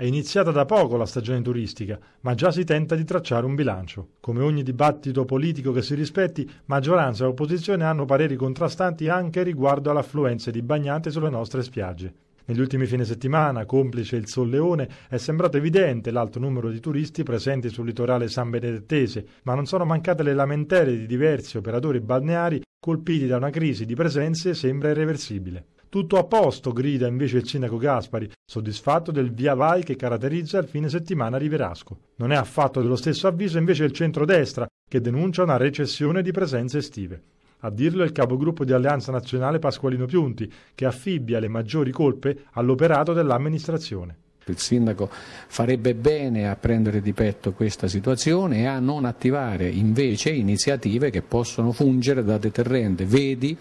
È iniziata da poco la stagione turistica, ma già si tenta di tracciare un bilancio. Come ogni dibattito politico che si rispetti, maggioranza e opposizione hanno pareri contrastanti anche riguardo all'affluenza di bagnanti sulle nostre spiagge. Negli ultimi fine settimana, complice il solleone, è sembrato evidente l'alto numero di turisti presenti sul litorale san benedettese, ma non sono mancate le lamentele di diversi operatori balneari colpiti da una crisi di presenze sembra irreversibile. Tutto a posto, grida invece il sindaco Gaspari, soddisfatto del via vai che caratterizza il fine settimana riverasco. Non è affatto dello stesso avviso invece il centrodestra, che denuncia una recessione di presenze estive. A dirlo è il capogruppo di Alleanza Nazionale Pasqualino Piunti, che affibbia le maggiori colpe all'operato dell'amministrazione. Il sindaco farebbe bene a prendere di petto questa situazione e a non attivare invece iniziative che possono fungere da deterrente. Vedi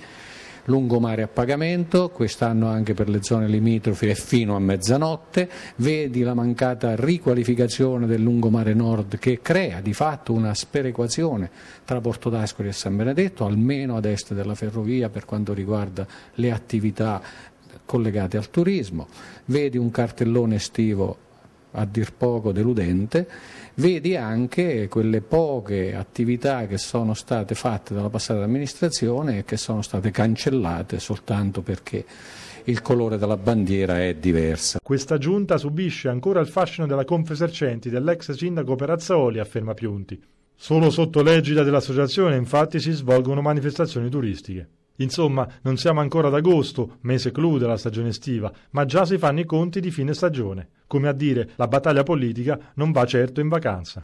lungomare a pagamento, quest'anno anche per le zone limitrofe è fino a mezzanotte, vedi la mancata riqualificazione del lungomare nord che crea di fatto una sperequazione tra Porto d'Ascoli e San Benedetto, almeno ad est della ferrovia per quanto riguarda le attività collegate al turismo, vedi un cartellone estivo a dir poco deludente, vedi anche quelle poche attività che sono state fatte dalla passata amministrazione e che sono state cancellate soltanto perché il colore della bandiera è diverso. Questa giunta subisce ancora il fascino della Confesercenti dell'ex sindaco Perazzoli, afferma Piunti. Solo sotto l'egida dell'associazione infatti si svolgono manifestazioni turistiche. Insomma, non siamo ancora ad agosto, mese clou della stagione estiva, ma già si fanno i conti di fine stagione. Come a dire, la battaglia politica non va certo in vacanza.